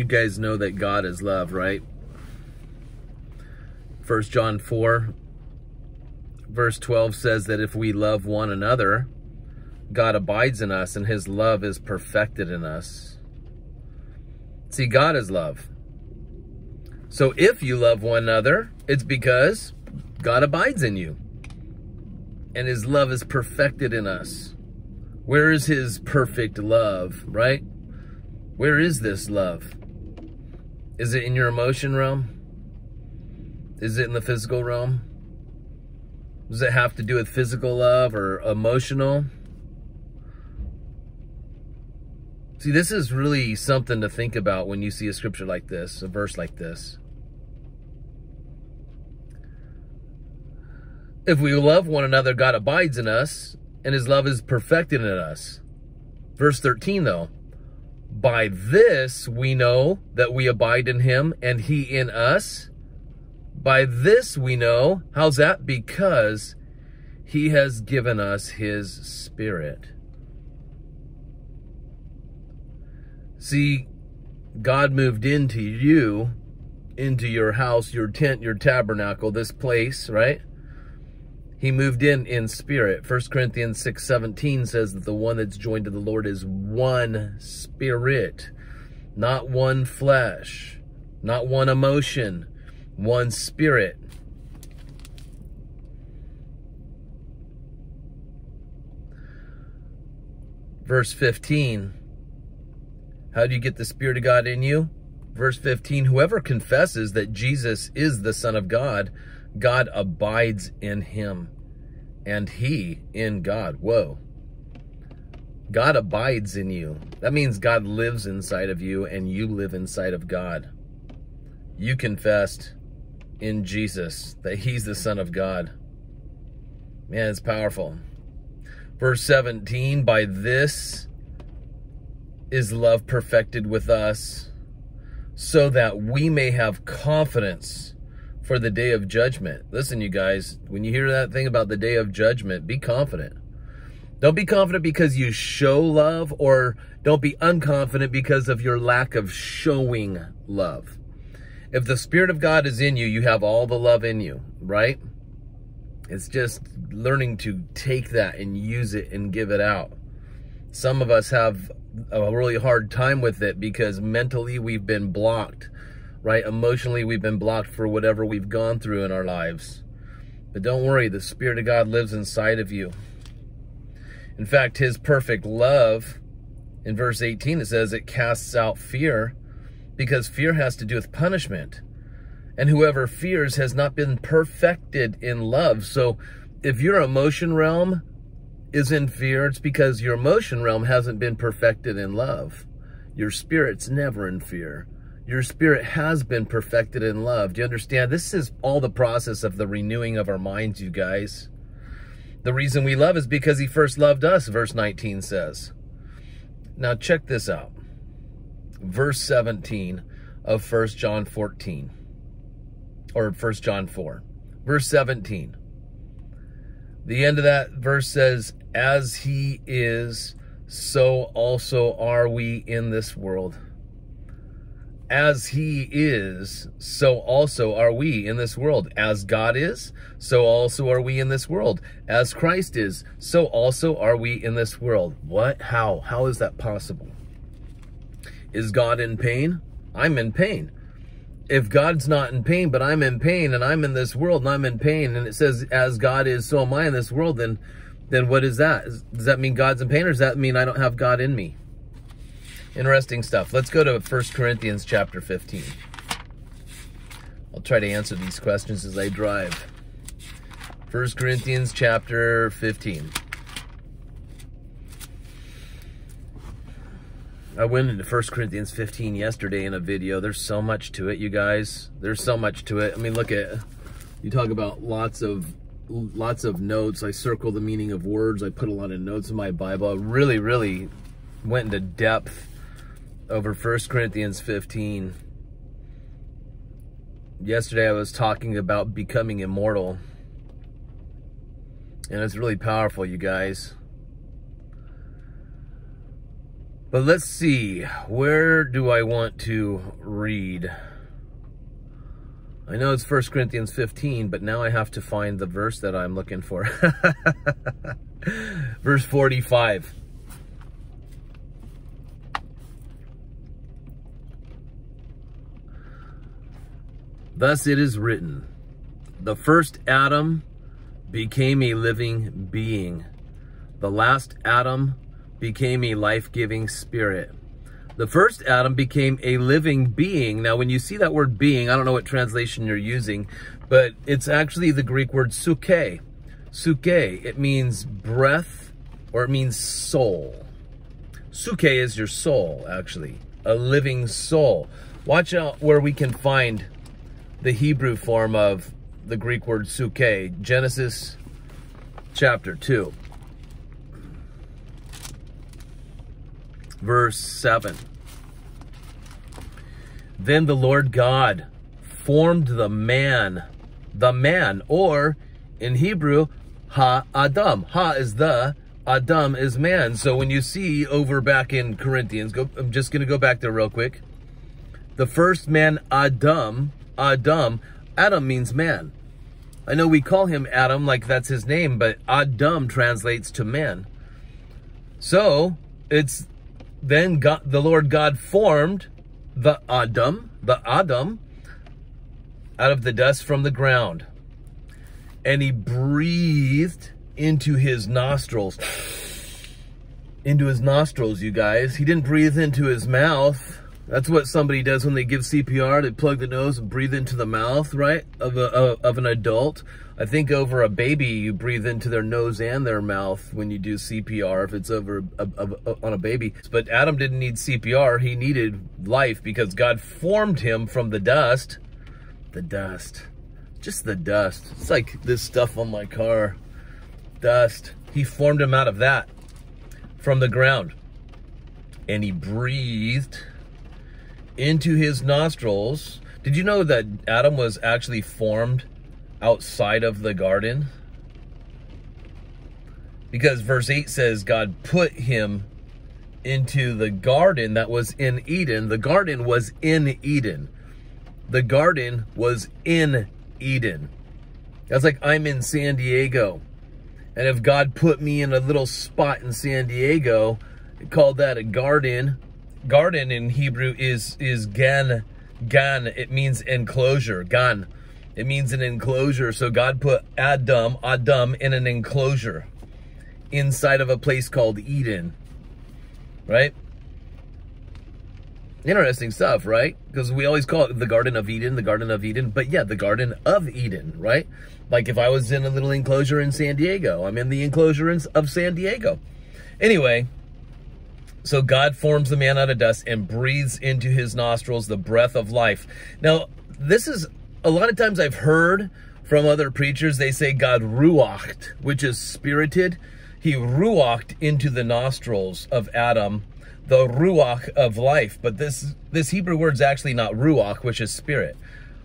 You guys know that God is love, right? First John 4, verse 12 says that if we love one another, God abides in us and his love is perfected in us. See, God is love. So if you love one another, it's because God abides in you. And his love is perfected in us. Where is his perfect love, right? Where is this love? Is it in your emotion realm? Is it in the physical realm? Does it have to do with physical love or emotional? See, this is really something to think about when you see a scripture like this, a verse like this. If we love one another, God abides in us, and his love is perfected in us. Verse 13, though, by this we know that we abide in him and he in us. By this we know, how's that? Because he has given us his spirit. See, God moved into you, into your house, your tent, your tabernacle, this place, right? He moved in in spirit. 1 Corinthians 6, 17 says that the one that's joined to the Lord is one spirit, not one flesh, not one emotion, one spirit. Verse 15 how do you get the Spirit of God in you? Verse 15, whoever confesses that Jesus is the Son of God, God abides in him, and he in God. Whoa. God abides in you. That means God lives inside of you, and you live inside of God. You confessed in Jesus that he's the Son of God. Man, it's powerful. Verse 17, by this is love perfected with us so that we may have confidence for the day of judgment. Listen, you guys, when you hear that thing about the day of judgment, be confident. Don't be confident because you show love or don't be unconfident because of your lack of showing love. If the Spirit of God is in you, you have all the love in you, right? It's just learning to take that and use it and give it out. Some of us have a really hard time with it because mentally we've been blocked, right? Emotionally we've been blocked for whatever we've gone through in our lives. But don't worry, the Spirit of God lives inside of you. In fact, his perfect love, in verse 18, it says it casts out fear because fear has to do with punishment. And whoever fears has not been perfected in love. So if your emotion realm is in fear, it's because your emotion realm hasn't been perfected in love. Your spirit's never in fear. Your spirit has been perfected in love. Do you understand? This is all the process of the renewing of our minds, you guys. The reason we love is because he first loved us, verse 19 says. Now check this out. Verse 17 of 1 John 14. Or 1 John 4. Verse 17. The end of that verse says, as he is, so also are we in this world. As he is, so also are we in this world. As God is, so also are we in this world. As Christ is, so also are we in this world. What? How? How is that possible? Is God in pain? I'm in pain. If God's not in pain, but I'm in pain, and I'm in this world, and I'm in pain, and it says, as God is, so am I in this world, then then what is that? Does that mean God's in pain or does that mean I don't have God in me? Interesting stuff. Let's go to 1 Corinthians chapter 15. I'll try to answer these questions as I drive. 1 Corinthians chapter 15. I went into 1 Corinthians 15 yesterday in a video. There's so much to it, you guys. There's so much to it. I mean, look at, you talk about lots of lots of notes. I circle the meaning of words. I put a lot of notes in my Bible. I really, really went into depth over First Corinthians 15. Yesterday I was talking about becoming immortal. And it's really powerful, you guys. But let's see, where do I want to read? I know it's 1 Corinthians 15, but now I have to find the verse that I'm looking for. verse 45. Thus it is written, the first Adam became a living being. The last Adam became a life-giving spirit. The first Adam became a living being. Now, when you see that word being, I don't know what translation you're using, but it's actually the Greek word suke. Suke, it means breath or it means soul. Suke is your soul, actually, a living soul. Watch out where we can find the Hebrew form of the Greek word suke. Genesis chapter 2. Verse 7. Then the Lord God formed the man, the man, or in Hebrew, ha-adam. Ha is the, Adam is man. So when you see over back in Corinthians, go, I'm just going to go back there real quick. The first man, Adam, Adam, Adam means man. I know we call him Adam like that's his name, but Adam translates to man. So it's then God, the Lord God formed the Adam, the Adam, out of the dust from the ground. And he breathed into his nostrils. Into his nostrils, you guys. He didn't breathe into his mouth. That's what somebody does when they give CPR. They plug the nose and breathe into the mouth, right, of, a, of an adult. I think over a baby, you breathe into their nose and their mouth when you do CPR, if it's over a, a, on a baby. But Adam didn't need CPR. He needed life because God formed him from the dust. The dust. Just the dust. It's like this stuff on my car. Dust. He formed him out of that from the ground. And he breathed into his nostrils. Did you know that Adam was actually formed outside of the garden? Because verse 8 says God put him into the garden that was in Eden. The garden was in Eden. The garden was in Eden. That's like I'm in San Diego. And if God put me in a little spot in San Diego, called that a garden, garden in Hebrew is is gan gan. It means enclosure gan. It means an enclosure. So God put Adam Adam in an enclosure inside of a place called Eden right? Interesting stuff right? Because we always call it the Garden of Eden the Garden of Eden. But yeah the Garden of Eden right? Like if I was in a little enclosure in San Diego I'm in the enclosure of San Diego. Anyway so God forms the man out of dust and breathes into his nostrils the breath of life. Now, this is a lot of times I've heard from other preachers, they say God ruached, which is spirited. He ruached into the nostrils of Adam the ruach of life. But this, this Hebrew word is actually not ruach, which is spirit.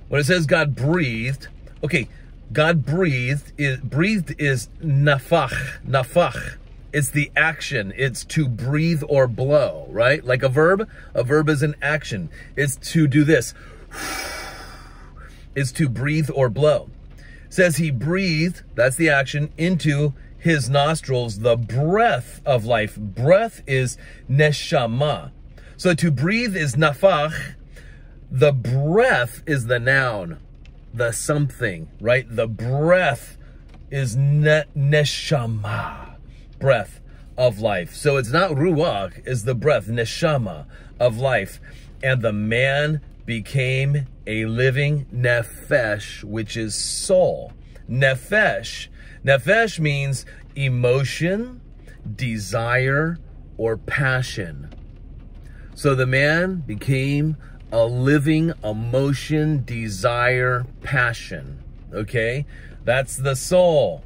When it says God breathed, okay, God breathed, is, breathed is nafach, nafach it's the action. It's to breathe or blow, right? Like a verb, a verb is an action. It's to do this. It's to breathe or blow. says he breathed, that's the action, into his nostrils the breath of life. Breath is neshama. So to breathe is nafach. The breath is the noun, the something, right? The breath is ne neshama breath of life. So it's not ruach, is the breath, neshama of life. And the man became a living nefesh, which is soul. Nefesh. Nefesh means emotion, desire, or passion. So the man became a living emotion, desire, passion. Okay? That's the soul.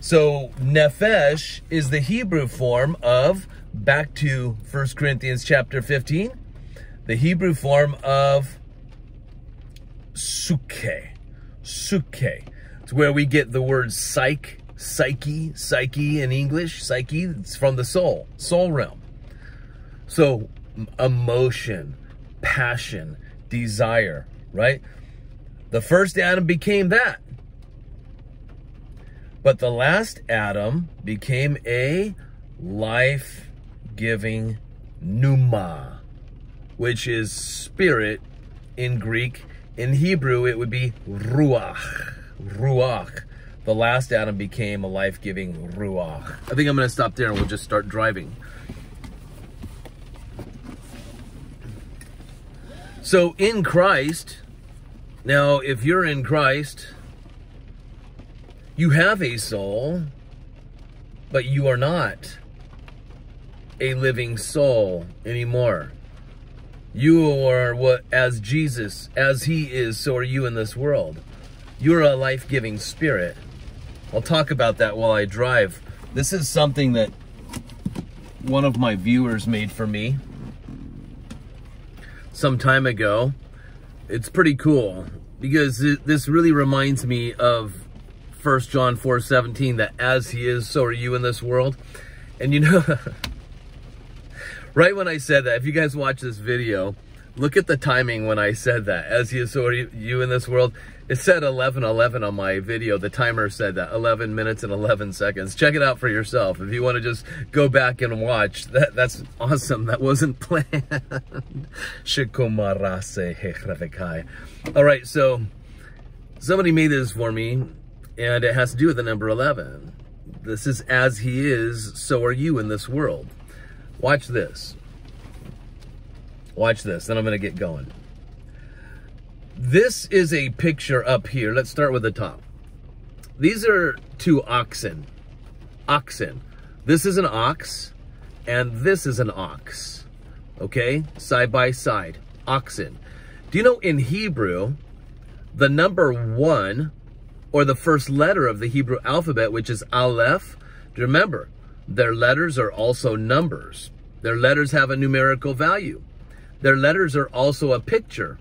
So nefesh is the Hebrew form of, back to 1 Corinthians chapter 15, the Hebrew form of suke. Suke. It's where we get the word psych, psyche, psyche in English. Psyche, it's from the soul, soul realm. So emotion, passion, desire, right? The first Adam became that. But the last Adam became a life-giving pneuma, which is spirit in Greek. In Hebrew, it would be ruach. Ruach. The last Adam became a life-giving ruach. I think I'm going to stop there and we'll just start driving. So in Christ, now if you're in Christ, you have a soul, but you are not a living soul anymore. You are what, as Jesus, as He is, so are you in this world. You're a life giving spirit. I'll talk about that while I drive. This is something that one of my viewers made for me some time ago. It's pretty cool because this really reminds me of 1 John 4 17 that as He is, so are you in this world. And you know, right when I said that, if you guys watch this video, look at the timing when I said that. As he is, so are you in this world. It said 11 11 on my video. The timer said that 11 minutes and 11 seconds. Check it out for yourself. If you want to just go back and watch, that that's awesome. That wasn't planned. All right, so somebody made this for me, and it has to do with the number 11. This is as he is, so are you in this world. Watch this. Watch this, then I'm going to get going. This is a picture up here. Let's start with the top. These are two oxen. Oxen. This is an ox, and this is an ox. Okay? Side by side. Oxen. Do you know in Hebrew, the number one, or the first letter of the Hebrew alphabet, which is Aleph, remember, their letters are also numbers. Their letters have a numerical value. Their letters are also a picture.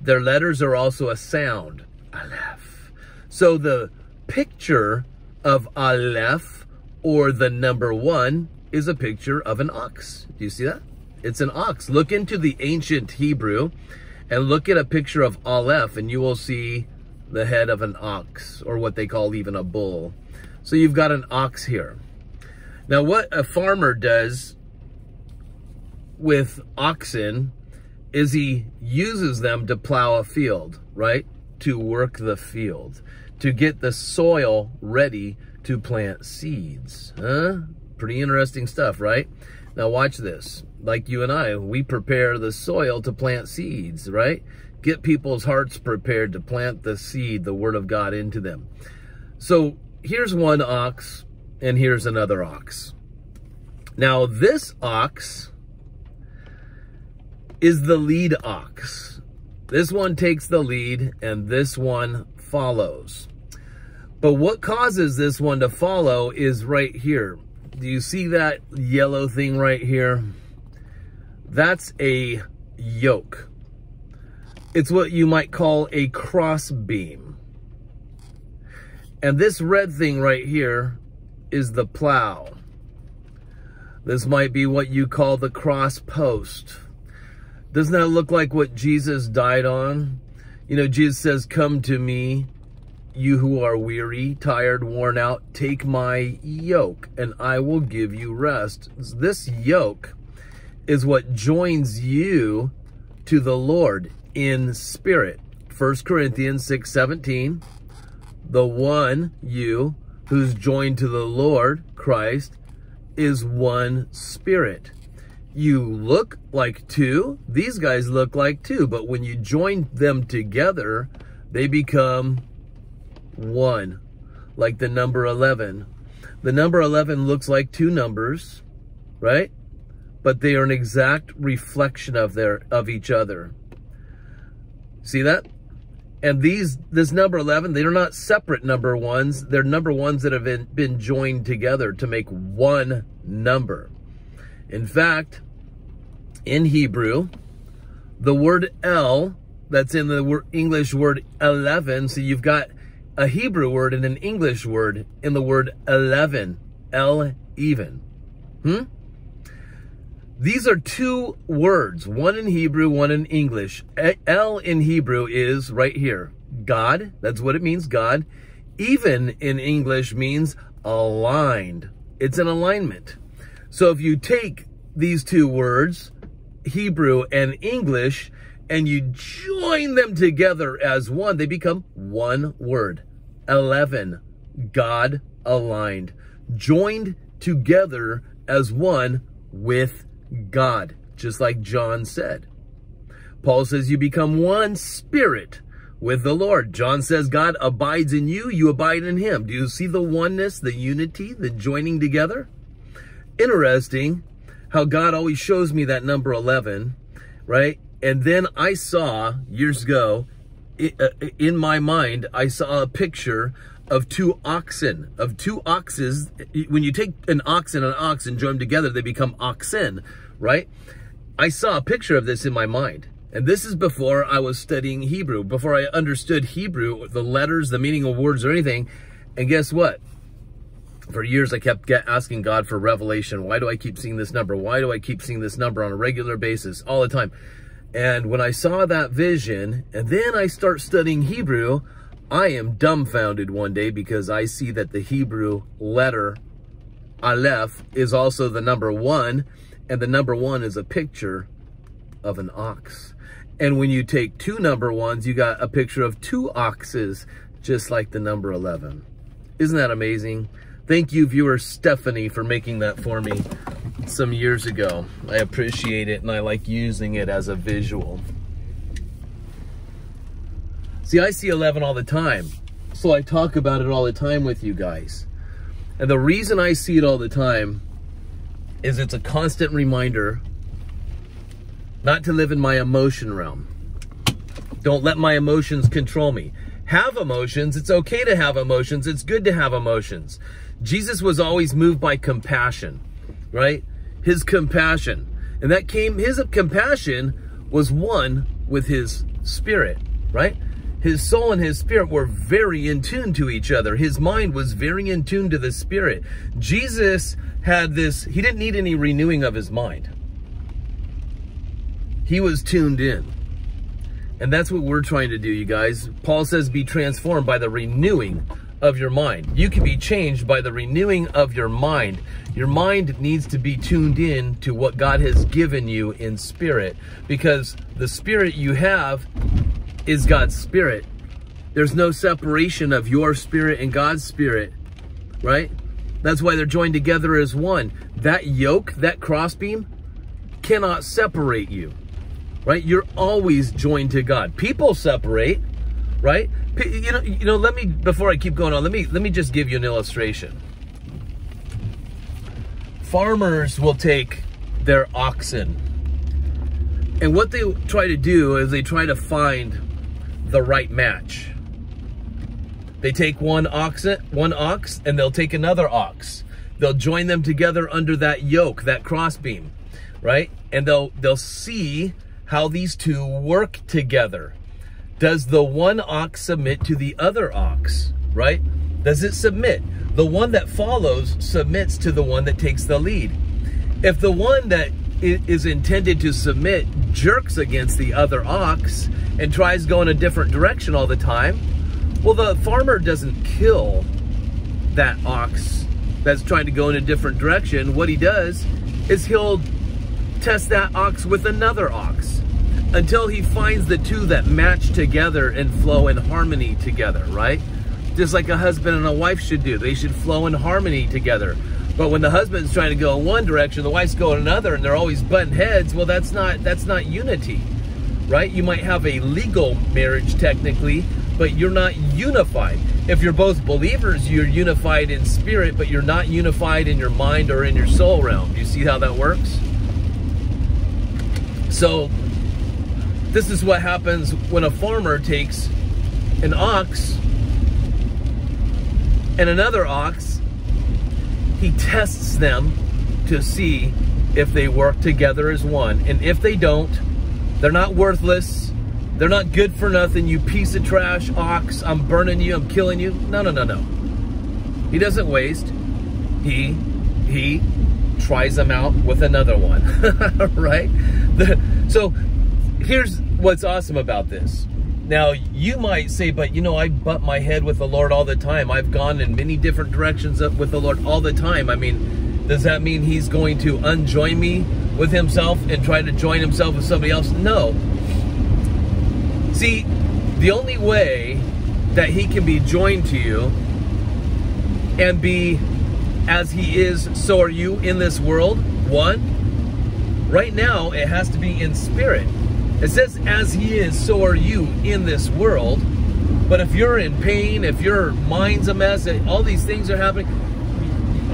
Their letters are also a sound. Aleph. So the picture of Aleph or the number one is a picture of an ox. Do you see that? It's an ox. Look into the ancient Hebrew and look at a picture of Aleph and you will see the head of an ox or what they call even a bull. So you've got an ox here. Now what a farmer does with oxen is he uses them to plow a field, right? To work the field, to get the soil ready to plant seeds. Huh? Pretty interesting stuff, right? Now watch this. Like you and I, we prepare the soil to plant seeds, right? Get people's hearts prepared to plant the seed, the word of God into them. So here's one ox and here's another ox. Now this ox is the lead ox. This one takes the lead and this one follows. But what causes this one to follow is right here. Do you see that yellow thing right here? That's a yoke. It's what you might call a cross beam. And this red thing right here is the plow. This might be what you call the cross post. Doesn't that look like what Jesus died on? You know, Jesus says, come to me, you who are weary, tired, worn out, take my yoke and I will give you rest. This yoke is what joins you to the Lord in spirit. 1 Corinthians 6, 17, the one you who's joined to the Lord, Christ, is one spirit you look like two. These guys look like two, but when you join them together, they become one, like the number 11. The number 11 looks like two numbers, right? But they are an exact reflection of their of each other. See that? And these, this number 11, they are not separate number ones. They're number ones that have been, been joined together to make one number. In fact, in Hebrew, the word El, that's in the English word 11, so you've got a Hebrew word and an English word in the word 11, El even. Hmm? These are two words, one in Hebrew, one in English. El in Hebrew is right here, God. That's what it means, God. Even in English means aligned. It's an alignment. So if you take these two words, Hebrew and English, and you join them together as one, they become one word. 11. God aligned. Joined together as one with God, just like John said. Paul says you become one spirit with the Lord. John says God abides in you, you abide in him. Do you see the oneness, the unity, the joining together? Interesting how God always shows me that number 11, right? And then I saw years ago, uh, in my mind, I saw a picture of two oxen, of two oxes. When you take an ox and an ox and join them together, they become oxen, right? I saw a picture of this in my mind. And this is before I was studying Hebrew, before I understood Hebrew, the letters, the meaning of words or anything. And guess what? For years, I kept asking God for revelation. Why do I keep seeing this number? Why do I keep seeing this number on a regular basis all the time? And when I saw that vision, and then I start studying Hebrew, I am dumbfounded one day because I see that the Hebrew letter Aleph is also the number one, and the number one is a picture of an ox. And when you take two number ones, you got a picture of two oxes, just like the number 11. Isn't that amazing? Thank you, viewer Stephanie, for making that for me some years ago. I appreciate it, and I like using it as a visual. See, I see 11 all the time. So I talk about it all the time with you guys. And the reason I see it all the time is it's a constant reminder not to live in my emotion realm. Don't let my emotions control me. Have emotions. It's okay to have emotions. It's good to have emotions. Jesus was always moved by compassion, right? His compassion. And that came, his compassion was one with his spirit, right? His soul and his spirit were very in tune to each other. His mind was very in tune to the spirit. Jesus had this, he didn't need any renewing of his mind. He was tuned in. And that's what we're trying to do, you guys. Paul says be transformed by the renewing of your mind. You can be changed by the renewing of your mind. Your mind needs to be tuned in to what God has given you in spirit because the spirit you have is God's spirit. There's no separation of your spirit and God's spirit, right? That's why they're joined together as one. That yoke, that crossbeam, cannot separate you, right? You're always joined to God. People separate, right? You know, you know. Let me before I keep going on. Let me let me just give you an illustration. Farmers will take their oxen, and what they try to do is they try to find the right match. They take one ox, one ox and they'll take another ox. They'll join them together under that yoke, that crossbeam, right? And they'll they'll see how these two work together. Does the one ox submit to the other ox, right? Does it submit? The one that follows submits to the one that takes the lead. If the one that is intended to submit jerks against the other ox and tries going a different direction all the time, well, the farmer doesn't kill that ox that's trying to go in a different direction. What he does is he'll test that ox with another ox until he finds the two that match together and flow in harmony together, right? Just like a husband and a wife should do. They should flow in harmony together. But when the husband's trying to go in one direction, the wife's going another, and they're always butting heads, well, that's not that's not unity, right? You might have a legal marriage technically, but you're not unified. If you're both believers, you're unified in spirit, but you're not unified in your mind or in your soul realm. You see how that works? So, this is what happens when a farmer takes an ox and another ox he tests them to see if they work together as one. And if they don't, they're not worthless. They're not good for nothing. You piece of trash, ox. I'm burning you. I'm killing you. No, no, no, no. He doesn't waste. He, he tries them out with another one, right? The, so here's what's awesome about this. Now, you might say, but you know, I butt my head with the Lord all the time. I've gone in many different directions with the Lord all the time. I mean, does that mean he's going to unjoin me with himself and try to join himself with somebody else? No. See, the only way that he can be joined to you and be as he is, so are you in this world. One, right now, it has to be in spirit. It says, as he is, so are you in this world. But if you're in pain, if your mind's a mess, all these things are happening,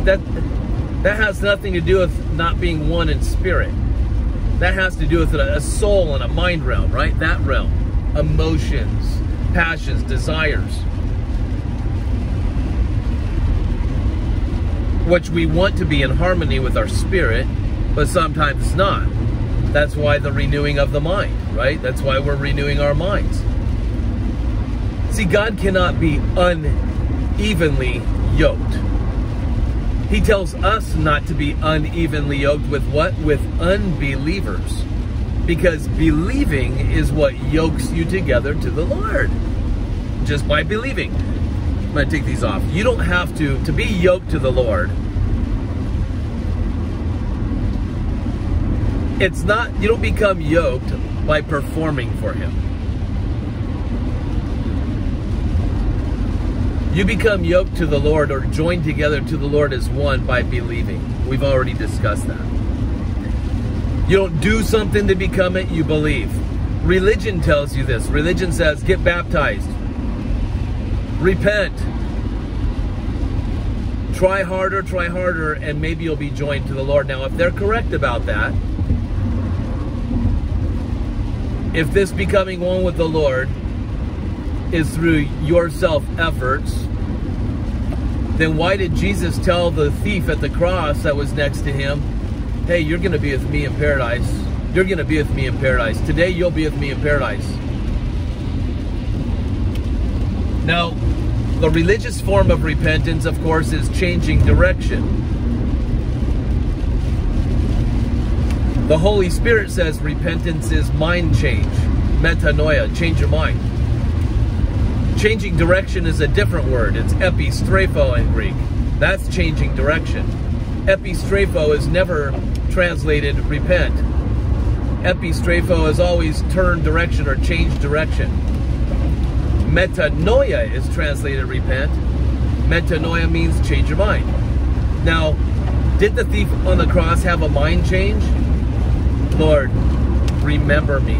that that has nothing to do with not being one in spirit. That has to do with a soul and a mind realm, right? That realm. Emotions, passions, desires. Which we want to be in harmony with our spirit, but sometimes not. That's why the renewing of the mind, right? That's why we're renewing our minds. See, God cannot be unevenly yoked. He tells us not to be unevenly yoked with what? With unbelievers. Because believing is what yokes you together to the Lord. Just by believing. I'm going to take these off. You don't have to, to be yoked to the Lord, it's not, you don't become yoked by performing for him. You become yoked to the Lord or joined together to the Lord as one by believing. We've already discussed that. You don't do something to become it, you believe. Religion tells you this. Religion says, get baptized. Repent. Try harder, try harder, and maybe you'll be joined to the Lord. Now, if they're correct about that, if this becoming one with the Lord is through your self-efforts, then why did Jesus tell the thief at the cross that was next to him, hey, you're going to be with me in paradise. You're going to be with me in paradise. Today you'll be with me in paradise. Now, the religious form of repentance, of course, is changing direction. The Holy Spirit says repentance is mind change, metanoia, change your mind. Changing direction is a different word. It's epistrepho in Greek. That's changing direction. Epistrepho is never translated repent. Epistrepho is always turn direction or change direction. Metanoia is translated repent. Metanoia means change your mind. Now, did the thief on the cross have a mind change? Lord, remember me.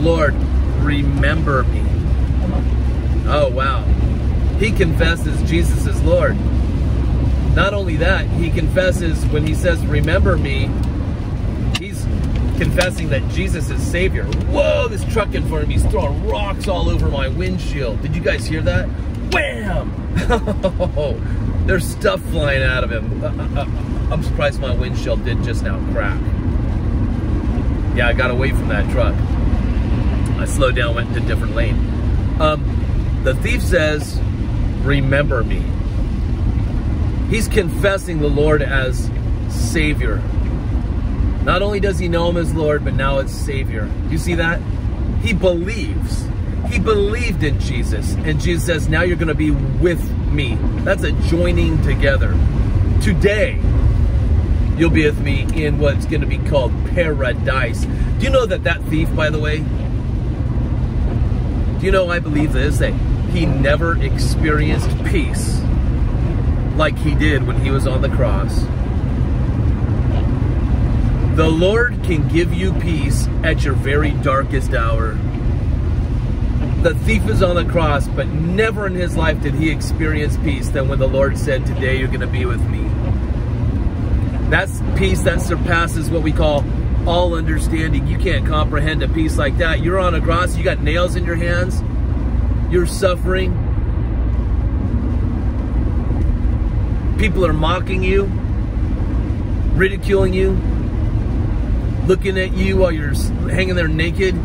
Lord, remember me. Oh, wow. He confesses Jesus is Lord. Not only that, he confesses when he says, remember me, he's confessing that Jesus is Savior. Whoa, this truck in front of me is throwing rocks all over my windshield. Did you guys hear that? Wham! there's stuff flying out of him. I'm surprised my windshield did just now crack. Yeah, I got away from that truck. I slowed down, went into a different lane. Um, the thief says, remember me. He's confessing the Lord as Savior. Not only does he know him as Lord, but now it's Savior. Do you see that? He believes. He believed in Jesus. And Jesus says, now you're going to be with me. That's a joining together. Today, you'll be with me in what's going to be called paradise. Do you know that that thief, by the way, do you know I believe this, that he never experienced peace like he did when he was on the cross. The Lord can give you peace at your very darkest hour. The thief is on the cross, but never in his life did he experience peace than when the Lord said, today you're going to be with me. That's peace that surpasses what we call all understanding. You can't comprehend a peace like that. You're on a cross, you got nails in your hands, you're suffering. People are mocking you, ridiculing you, looking at you while you're hanging there naked.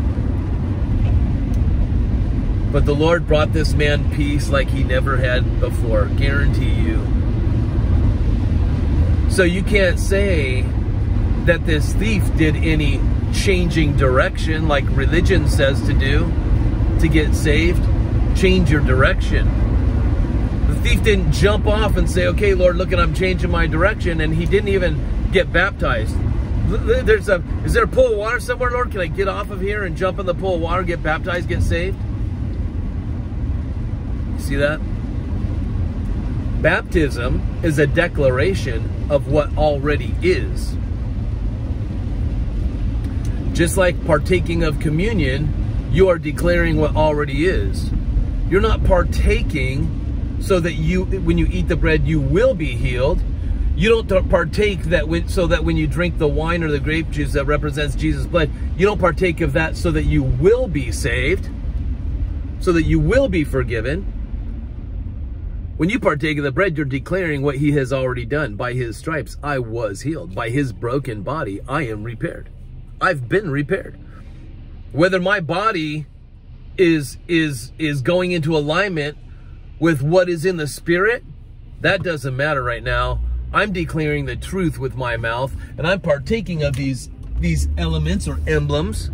But the Lord brought this man peace like he never had before, guarantee you. So you can't say that this thief did any changing direction like religion says to do to get saved. Change your direction. The thief didn't jump off and say, okay, Lord, look, and I'm changing my direction. And he didn't even get baptized. There's a, is there a pool of water somewhere, Lord? Can I get off of here and jump in the pool of water, get baptized, get saved? See that? Baptism is a declaration of what already is. Just like partaking of communion, you are declaring what already is. You're not partaking so that you, when you eat the bread, you will be healed. You don't partake that when, so that when you drink the wine or the grape juice that represents Jesus' blood, you don't partake of that so that you will be saved, so that you will be forgiven. When you partake of the bread, you're declaring what he has already done. By his stripes, I was healed. By his broken body, I am repaired. I've been repaired. Whether my body is is is going into alignment with what is in the spirit, that doesn't matter right now. I'm declaring the truth with my mouth and I'm partaking of these these elements or emblems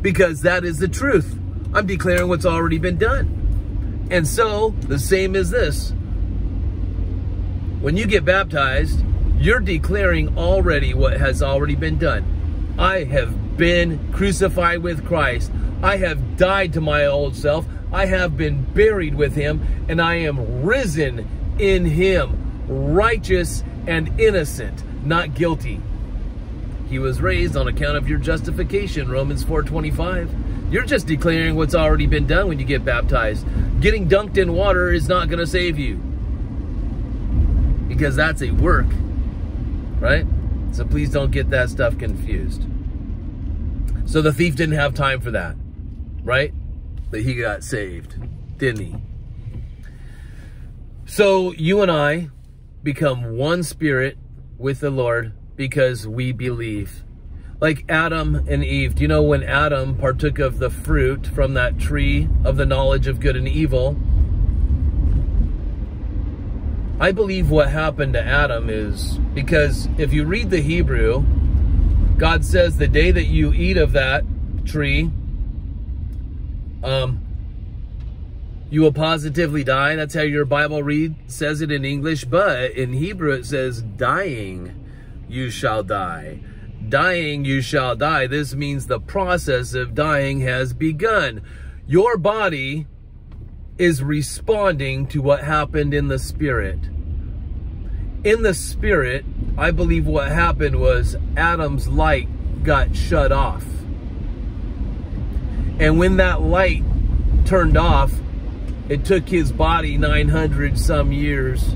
because that is the truth. I'm declaring what's already been done. And so, the same is this. When you get baptized, you're declaring already what has already been done. I have been crucified with Christ. I have died to my old self. I have been buried with him, and I am risen in him, righteous and innocent, not guilty. He was raised on account of your justification, Romans 4.25. You're just declaring what's already been done when you get baptized. Getting dunked in water is not going to save you because that's a work, right? So please don't get that stuff confused. So the thief didn't have time for that, right? But he got saved, didn't he? So you and I become one spirit with the Lord because we believe. Like Adam and Eve. Do you know when Adam partook of the fruit from that tree of the knowledge of good and evil? I believe what happened to Adam is because if you read the Hebrew, God says the day that you eat of that tree, um, you will positively die. That's how your Bible read says it in English, but in Hebrew it says dying you shall die. Dying you shall die. This means the process of dying has begun. Your body is responding to what happened in the spirit. In the spirit, I believe what happened was Adam's light got shut off. And when that light turned off, it took his body 900 some years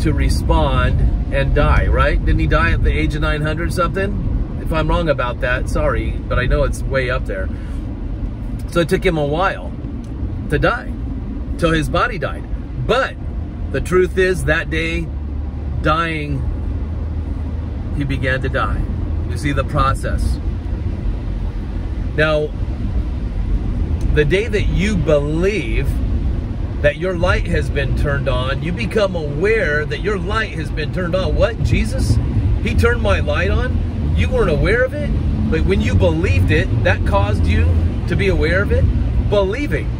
to respond and die, right? Didn't he die at the age of 900 something? If I'm wrong about that, sorry, but I know it's way up there. So it took him a while to die till his body died. But the truth is that day, dying, he began to die. You see the process. Now, the day that you believe that your light has been turned on, you become aware that your light has been turned on. What? Jesus? He turned my light on? You weren't aware of it? But when you believed it, that caused you to be aware of it? Believing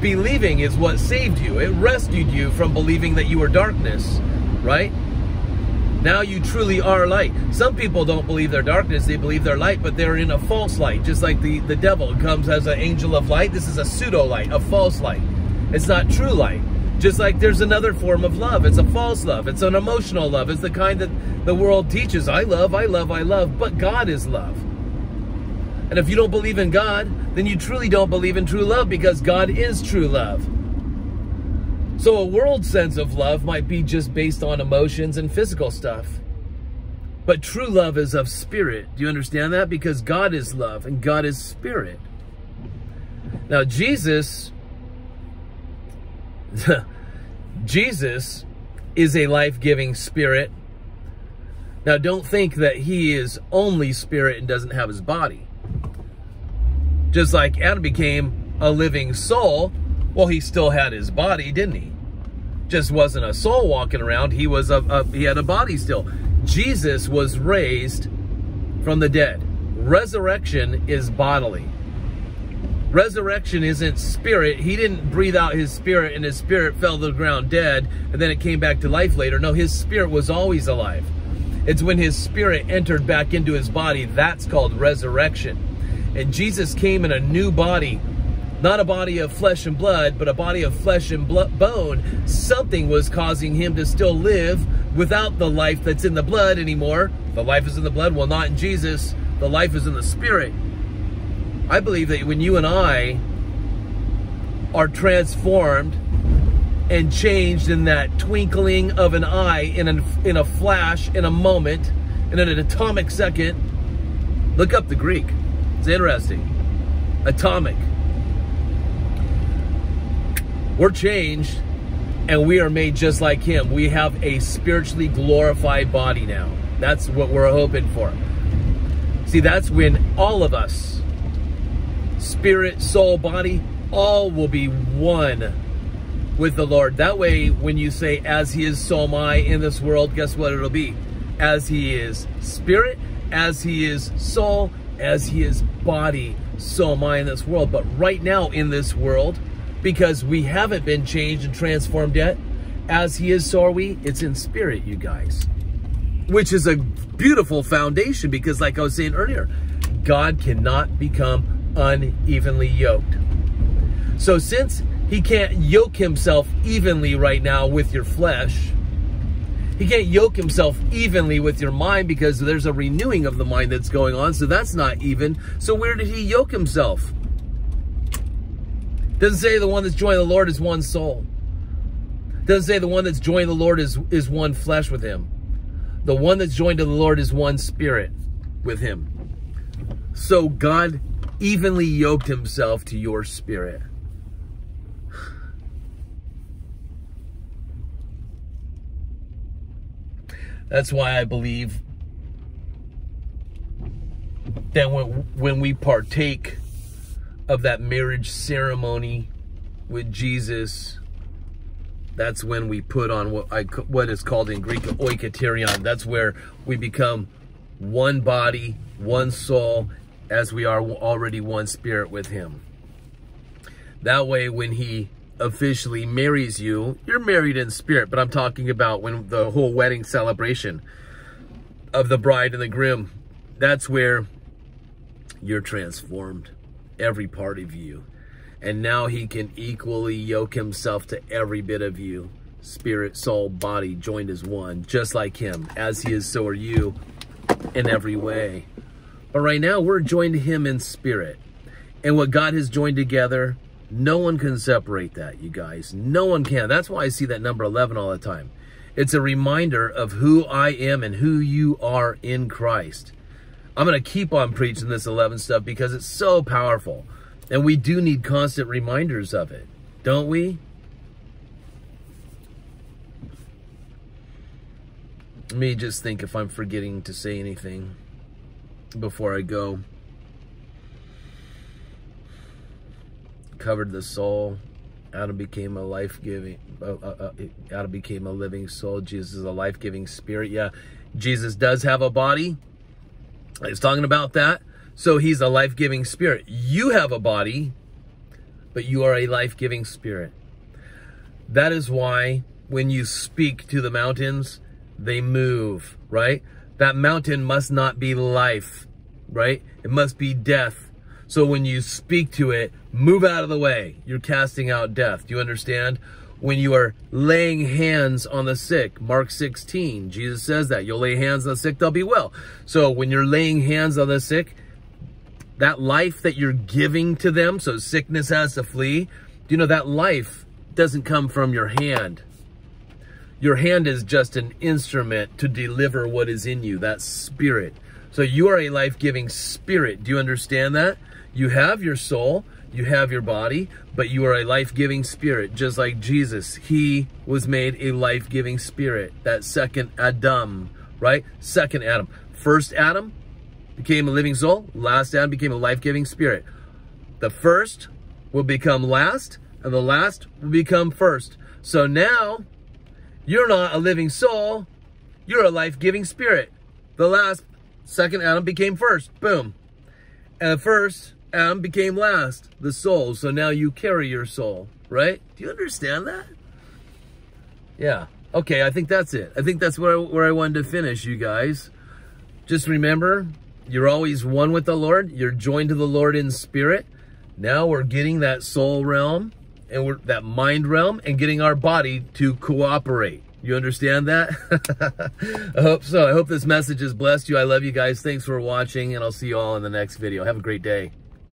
believing is what saved you. It rescued you from believing that you were darkness, right? Now you truly are light. Some people don't believe they're darkness, they believe they're light, but they're in a false light. Just like the, the devil comes as an angel of light. This is a pseudo light, a false light. It's not true light. Just like there's another form of love. It's a false love. It's an emotional love. It's the kind that the world teaches. I love, I love, I love. But God is love. And if you don't believe in God, then you truly don't believe in true love because God is true love. So a world sense of love might be just based on emotions and physical stuff. But true love is of spirit. Do you understand that? Because God is love and God is spirit. Now Jesus, Jesus is a life-giving spirit. Now don't think that he is only spirit and doesn't have his body. Just like Adam became a living soul, well, he still had his body, didn't he? Just wasn't a soul walking around. He was a, a he had a body still. Jesus was raised from the dead. Resurrection is bodily. Resurrection isn't spirit. He didn't breathe out his spirit and his spirit fell to the ground dead and then it came back to life later. No, his spirit was always alive. It's when his spirit entered back into his body. That's called resurrection. And Jesus came in a new body, not a body of flesh and blood, but a body of flesh and bone. Something was causing him to still live without the life that's in the blood anymore. The life is in the blood. Well, not in Jesus. The life is in the spirit. I believe that when you and I are transformed and changed in that twinkling of an eye, in a, in a flash, in a moment, in an atomic second. Look up the Greek. It's interesting. Atomic. We're changed and we are made just like him. We have a spiritually glorified body now. That's what we're hoping for. See, that's when all of us, spirit, soul, body, all will be one with the Lord. That way, when you say, as he is, so am I in this world, guess what it'll be? As he is spirit, as he is soul, as he is body, so am I in this world. But right now in this world, because we haven't been changed and transformed yet, as he is, so are we. It's in spirit, you guys. Which is a beautiful foundation because like I was saying earlier, God cannot become unevenly yoked. So since he can't yoke himself evenly right now with your flesh. He can't yoke himself evenly with your mind because there's a renewing of the mind that's going on. So that's not even. So where did he yoke himself? Doesn't say the one that's joined the Lord is one soul. Doesn't say the one that's joined the Lord is, is one flesh with him. The one that's joined to the Lord is one spirit with him. So God evenly yoked himself to your spirit. That's why I believe that when, when we partake of that marriage ceremony with Jesus, that's when we put on what I what is called in Greek oikaterion. That's where we become one body, one soul, as we are already one spirit with him. That way, when he officially marries you, you're married in spirit, but I'm talking about when the whole wedding celebration of the bride and the groom, that's where you're transformed, every part of you. And now he can equally yoke himself to every bit of you, spirit, soul, body, joined as one, just like him. As he is, so are you in every way. But right now, we're joined to him in spirit. And what God has joined together, no one can separate that, you guys. No one can. That's why I see that number 11 all the time. It's a reminder of who I am and who you are in Christ. I'm going to keep on preaching this 11 stuff because it's so powerful. And we do need constant reminders of it, don't we? Let me just think if I'm forgetting to say anything before I go. Covered the soul. Adam became a life-giving, uh, uh, uh, Adam became a living soul. Jesus is a life-giving spirit. Yeah, Jesus does have a body. Was talking about that. So he's a life-giving spirit. You have a body, but you are a life-giving spirit. That is why when you speak to the mountains, they move, right? That mountain must not be life, right? It must be death so when you speak to it, move out of the way. You're casting out death. Do you understand? When you are laying hands on the sick, Mark 16, Jesus says that. You'll lay hands on the sick, they'll be well. So when you're laying hands on the sick, that life that you're giving to them, so sickness has to flee, you know that life doesn't come from your hand. Your hand is just an instrument to deliver what is in you, that spirit. So you are a life-giving spirit. Do you understand that? You have your soul, you have your body, but you are a life-giving spirit, just like Jesus. He was made a life-giving spirit, that second Adam, right? Second Adam. First Adam became a living soul. Last Adam became a life-giving spirit. The first will become last, and the last will become first. So now, you're not a living soul, You're a life-giving spirit. The last, second Adam became first. Boom. And the first, Adam became last, the soul. So now you carry your soul, right? Do you understand that? Yeah. Okay, I think that's it. I think that's where I, where I wanted to finish, you guys. Just remember, you're always one with the Lord. You're joined to the Lord in spirit. Now we're getting that soul realm and we're that mind realm and getting our body to cooperate. You understand that? I hope so. I hope this message has blessed you. I love you guys. Thanks for watching and I'll see you all in the next video. Have a great day.